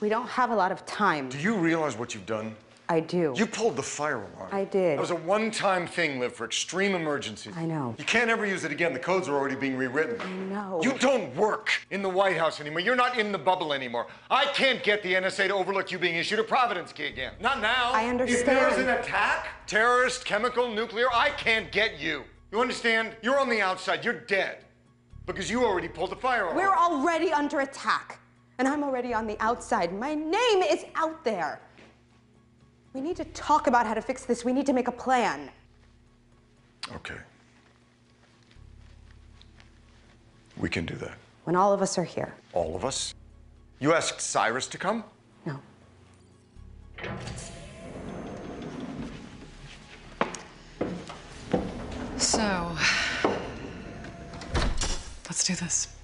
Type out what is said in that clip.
We don't have a lot of time. Do you realize what you've done? I do. You pulled the fire alarm. I did. That was a one-time thing, Liv, for extreme emergencies. I know. You can't ever use it again. The codes are already being rewritten. I know. You don't work in the White House anymore. You're not in the bubble anymore. I can't get the NSA to overlook you being issued a Providence key again. Not now. I understand. If there's an attack, terrorist, chemical, nuclear, I can't get you. You understand? You're on the outside. You're dead. Because you already pulled the fire alarm. We're already under attack, and I'm already on the outside. My name is out there. We need to talk about how to fix this. We need to make a plan. Okay. We can do that. When all of us are here. All of us? You asked Cyrus to come? No. So, let's do this.